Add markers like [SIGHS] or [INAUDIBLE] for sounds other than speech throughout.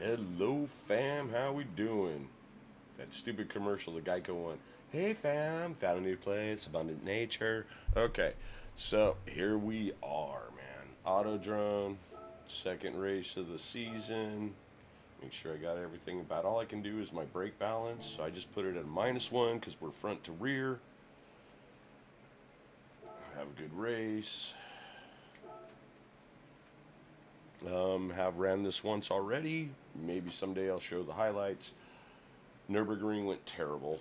Hello, fam. How we doing? That stupid commercial, the Geico one. Hey, fam. Found a new place. Abundant nature. Okay, so here we are, man. Autodrome, second race of the season. Make sure I got everything. About all I can do is my brake balance. So I just put it at minus one because we're front to rear. Have a good race. Um, have ran this once already. Maybe someday I'll show the highlights. Nürburgring went terrible.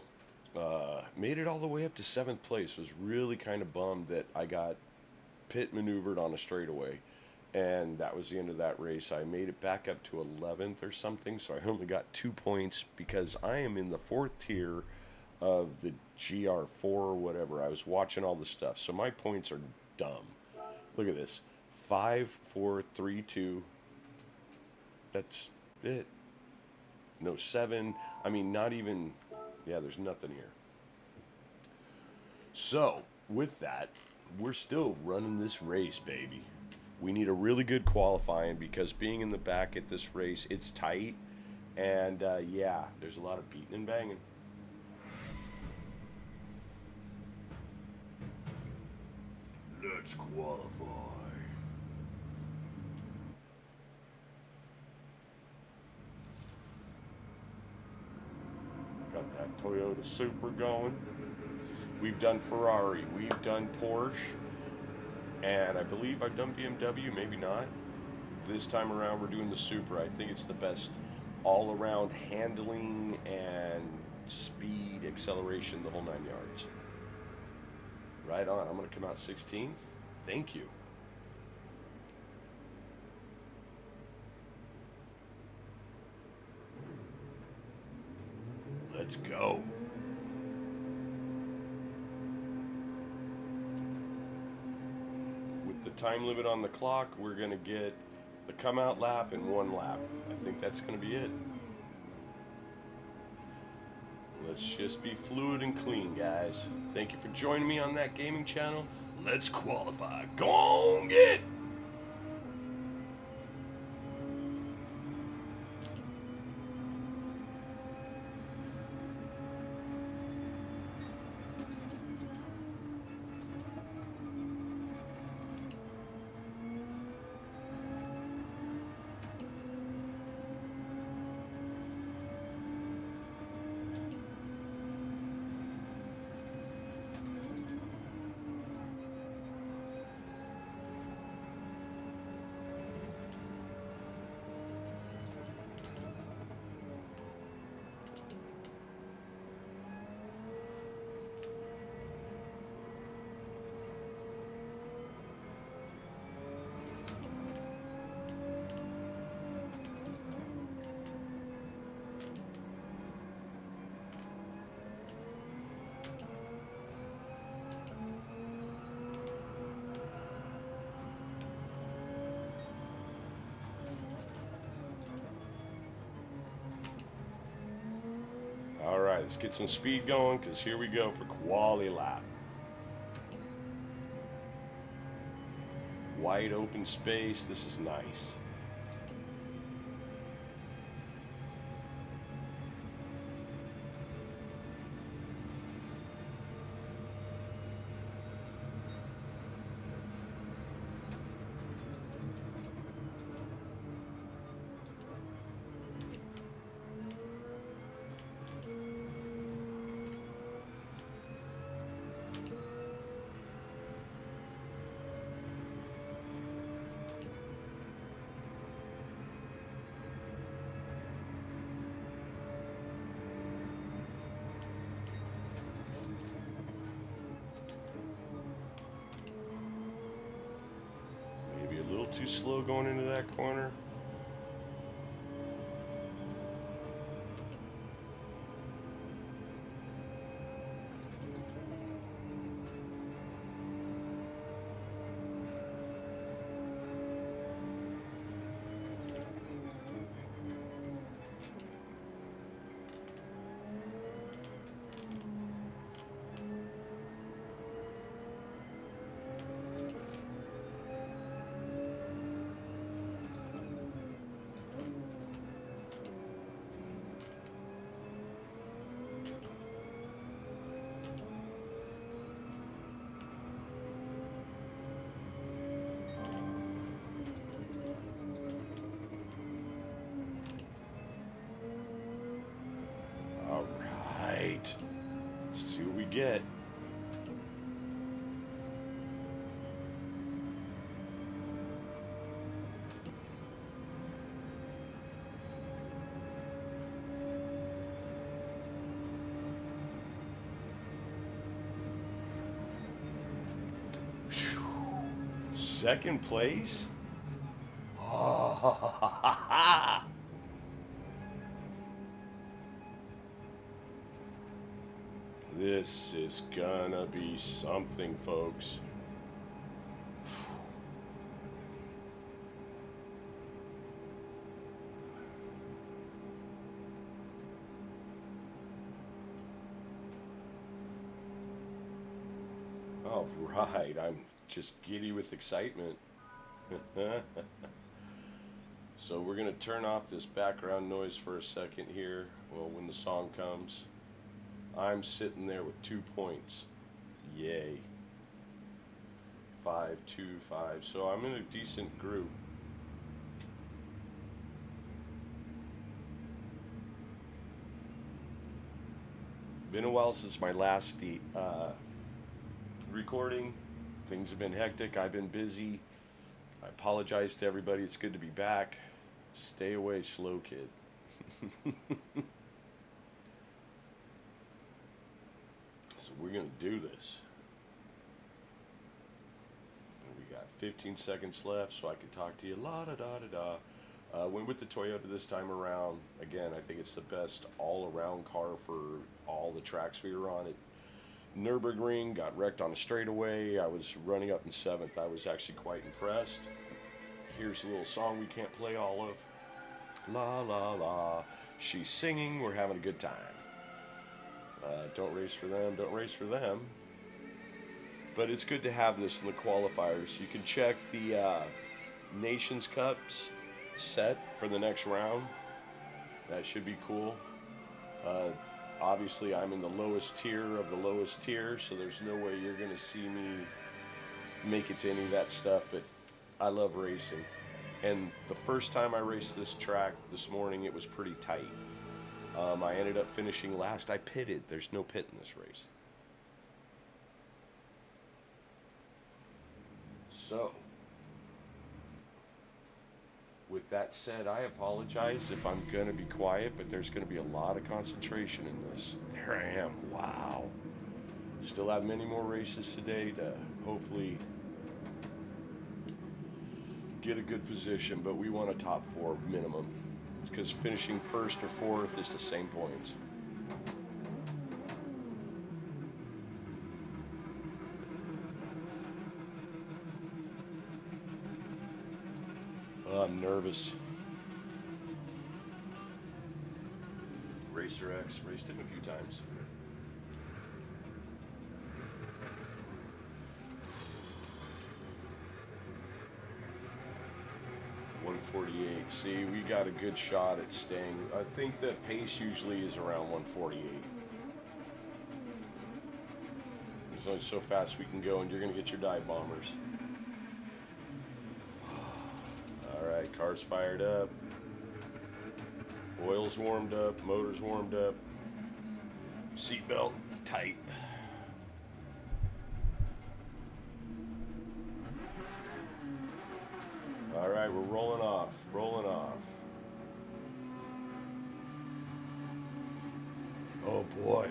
Uh, made it all the way up to seventh place. Was really kind of bummed that I got pit maneuvered on a straightaway, and that was the end of that race. I made it back up to 11th or something, so I only got two points because I am in the fourth tier of the GR4 or whatever. I was watching all the stuff, so my points are dumb. Look at this five, four, three, two. That's it. No seven. I mean, not even. Yeah, there's nothing here. So, with that, we're still running this race, baby. We need a really good qualifying because being in the back at this race, it's tight. And uh, yeah, there's a lot of beating and banging. Let's qualify. Got that Toyota Supra going. We've done Ferrari, we've done Porsche, and I believe I've done BMW, maybe not. This time around, we're doing the Supra. I think it's the best all around handling and speed, acceleration, the whole nine yards. Right on. I'm going to come out 16th. Thank you. Let's go. With the time limit on the clock, we're going to get the come out lap in one lap. I think that's going to be it. Let's just be fluid and clean, guys. Thank you for joining me on that gaming channel. Let's qualify. Go on, get! Right, let's get some speed going because here we go for quality lap. Wide open space. This is nice. Too slow going into that corner. Forget. Second place? Something, folks. All right, I'm just giddy with excitement. [LAUGHS] so we're gonna turn off this background noise for a second here. Well, when the song comes. I'm sitting there with two points. Yay. Five, two, five. So I'm in a decent group. Been a while since my last uh, recording. Things have been hectic. I've been busy. I apologize to everybody. It's good to be back. Stay away, slow kid. [LAUGHS] we're going to do this. And we got 15 seconds left, so I can talk to you. La da da da da. Uh, went with the Toyota this time around. Again, I think it's the best all-around car for all the tracks we were on. It Nurburgring got wrecked on a straightaway. I was running up in seventh. I was actually quite impressed. Here's a little song we can't play all of. La la la. She's singing. We're having a good time. Uh, don't race for them, don't race for them. But it's good to have this in the qualifiers. You can check the uh, Nations Cups set for the next round. That should be cool. Uh, obviously, I'm in the lowest tier of the lowest tier, so there's no way you're going to see me make it to any of that stuff. But I love racing. And the first time I raced this track this morning, it was pretty tight. Um, I ended up finishing last. I pitted. There's no pit in this race. So, with that said, I apologize if I'm going to be quiet, but there's going to be a lot of concentration in this. There I am. Wow. Still have many more races today to hopefully get a good position, but we want a top four minimum because finishing first or fourth is the same points. Oh, I'm nervous. Racer X, raced him a few times. 148. See, we got a good shot at staying. I think the pace usually is around 148. There's only so fast we can go, and you're going to get your dive bombers. [SIGHS] All right, car's fired up. Oil's warmed up, motor's warmed up. Seatbelt tight. All right, we're rolling off, rolling off. Oh boy.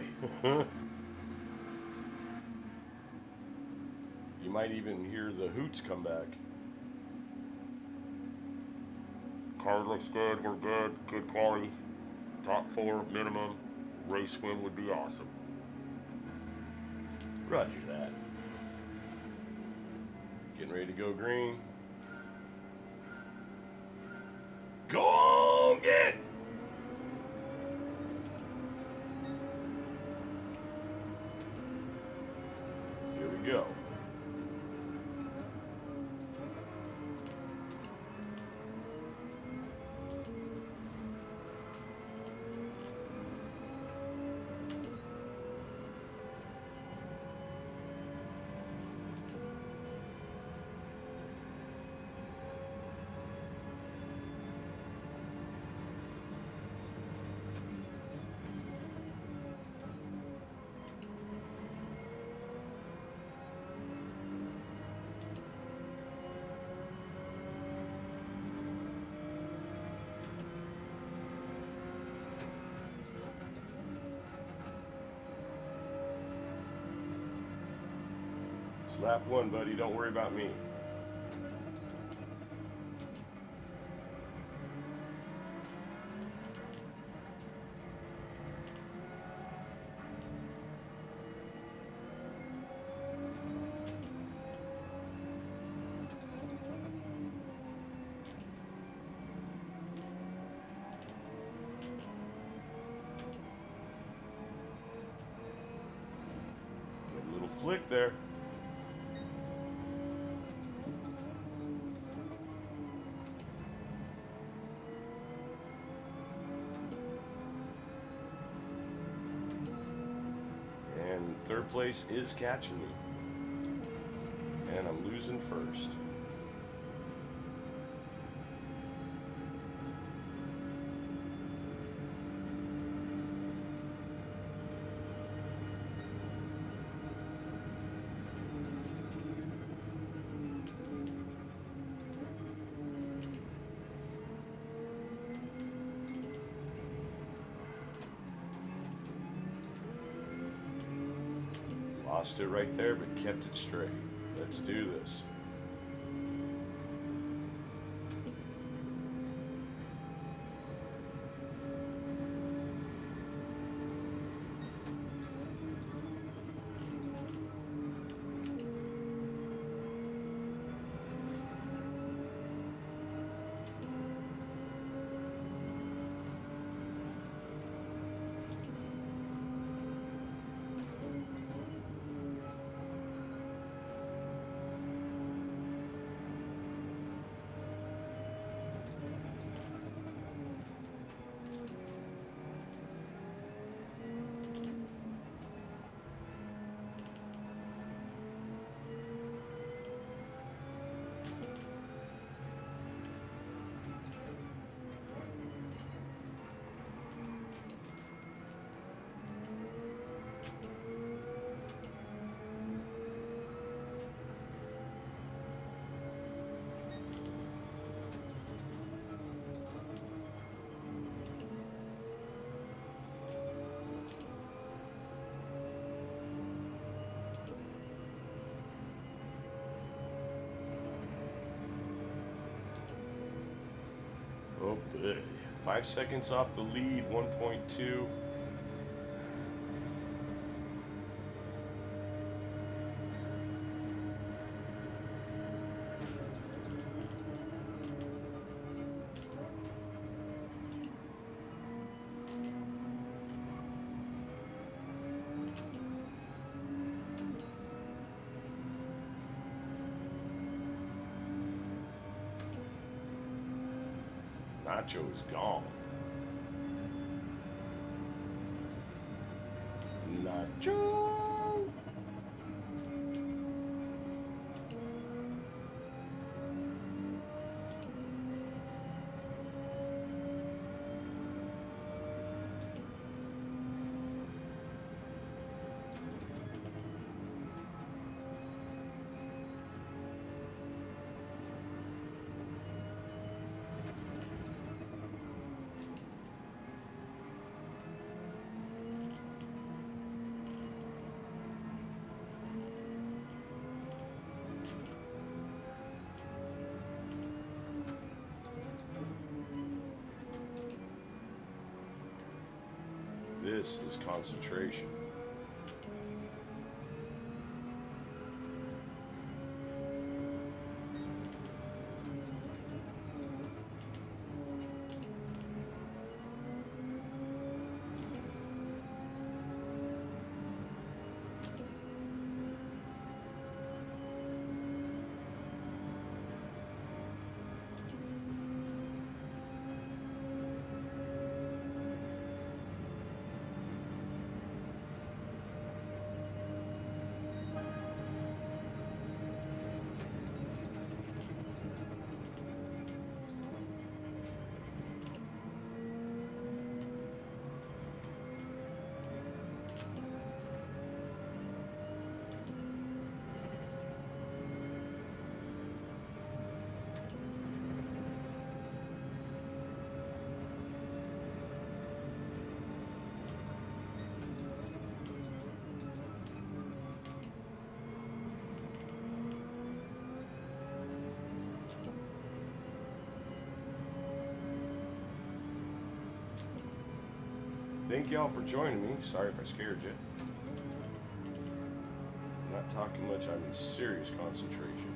you might even hear the hoots come back. Car looks good, we're good, good quality. Top four minimum. Race win would be awesome. Roger that. Getting ready to go green. Go on, get! Here we go. Lap one, buddy. Don't worry about me. Third place is catching me. And I'm losing first. It right there, but kept it straight. Let's do this. Five seconds off the lead, 1.2. Is concentration. Thank y'all for joining me. Sorry if I scared you. I'm not talking much, I'm in serious concentration.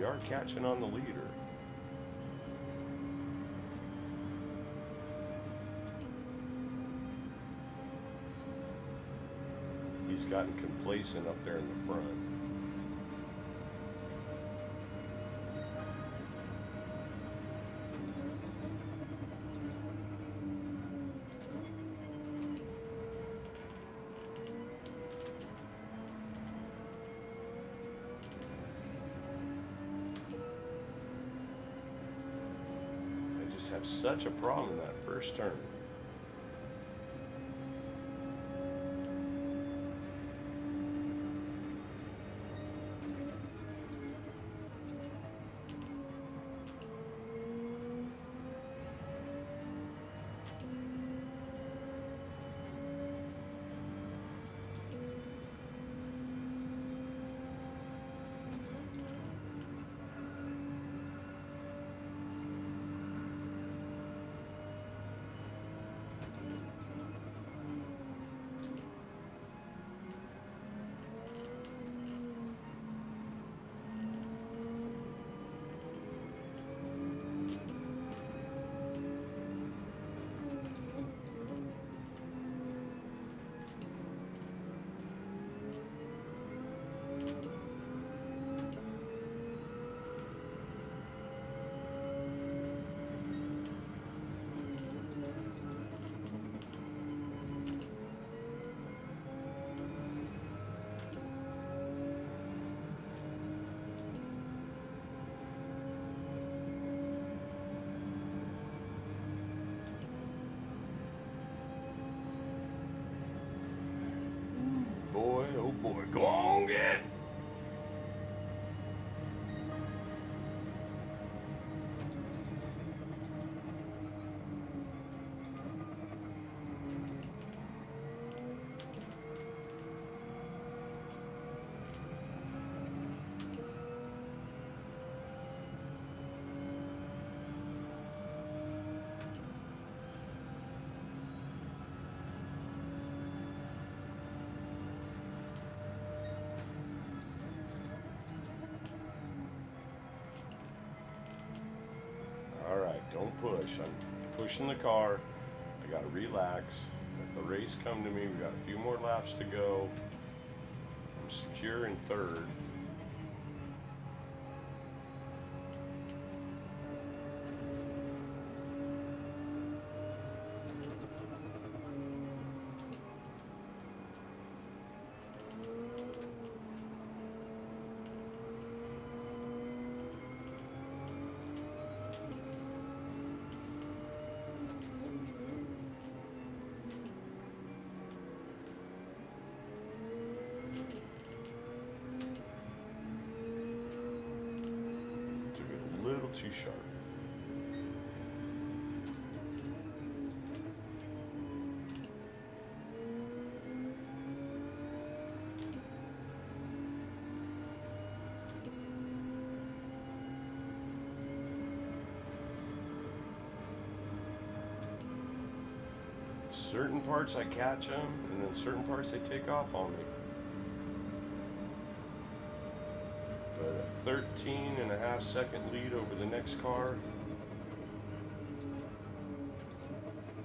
We are catching on the leader. He's gotten complacent up there in the front. Such a problem that first turn. Boy, don't push. I'm pushing the car. I gotta relax. Let the race come to me. We got a few more laps to go. I'm secure in third. Certain parts I catch them, and then certain parts they take off on me. But a 13 and a half second lead over the next car.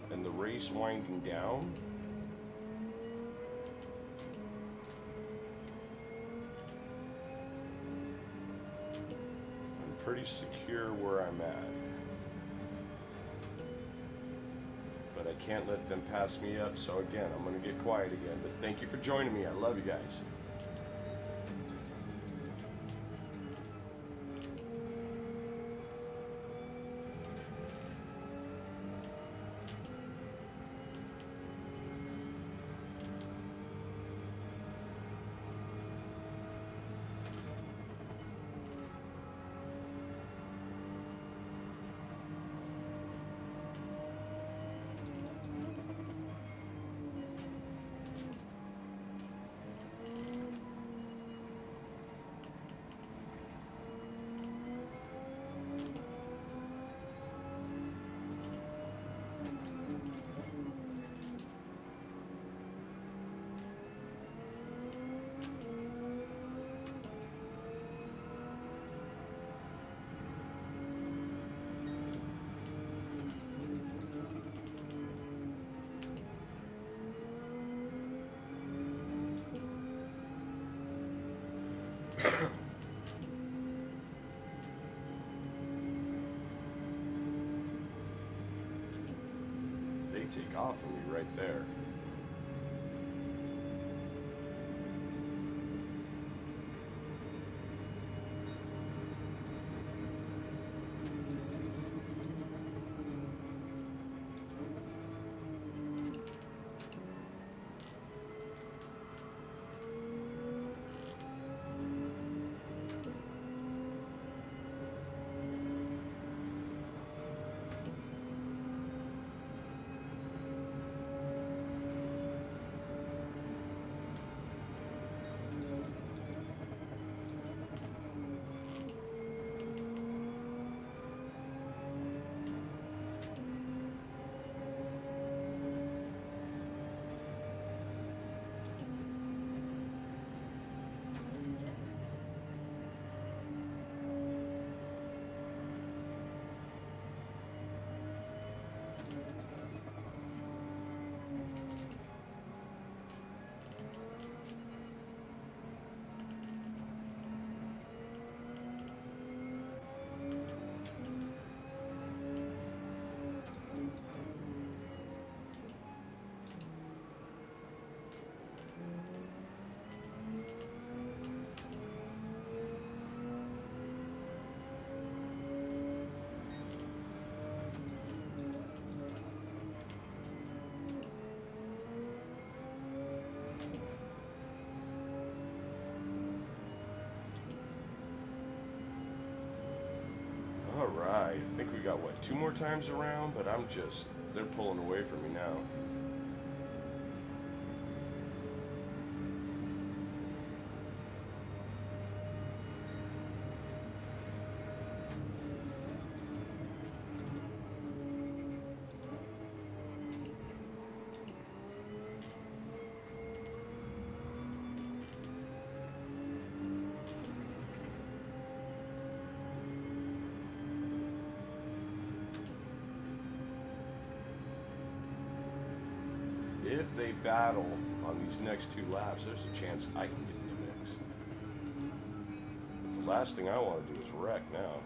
And the race winding down. I'm pretty secure where I'm at. Can't let them pass me up, so again, I'm gonna get quiet again. But thank you for joining me. I love you guys. Take off from me right there. All right, I think we got what two more times around, but I'm just they're pulling away from me now. Next two laps, there's a chance I can get in the mix. But the last thing I want to do is wreck now.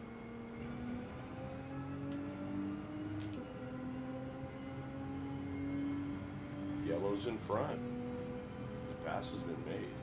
Yellow's in front. The pass has been made.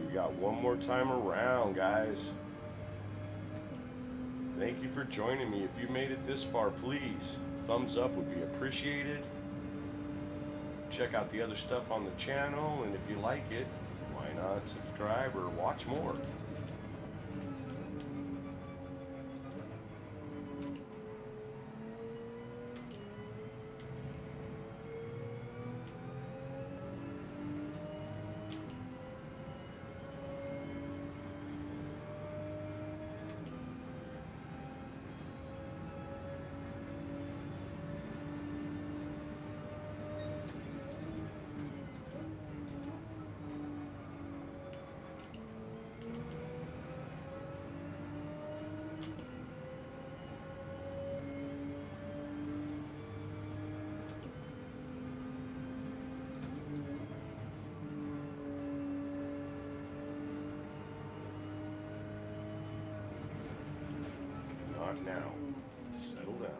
We got one more time around, guys. Thank you for joining me. If you made it this far, please, thumbs up would be appreciated. Check out the other stuff on the channel, and if you like it, why not subscribe or watch more? Now. Settle down.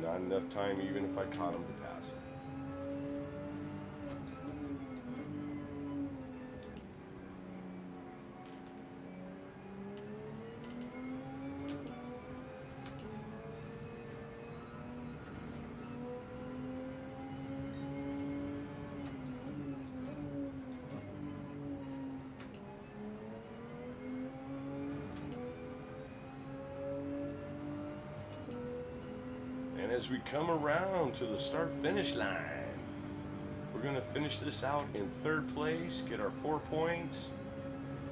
Not enough time even if I caught him to And as we come around to the start finish line, we're going to finish this out in third place, get our four points,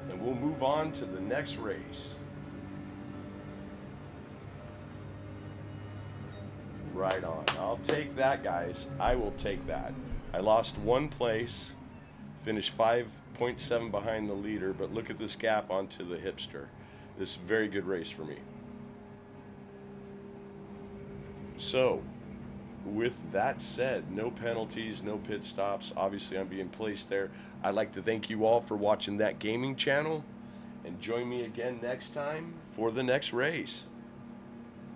and we'll move on to the next race. Right on. I'll take that, guys. I will take that. I lost one place, finished 5.7 behind the leader, but look at this gap onto the hipster. This is a very good race for me. So, with that said, no penalties, no pit stops. Obviously, I'm being placed there. I'd like to thank you all for watching that gaming channel and join me again next time for the next race.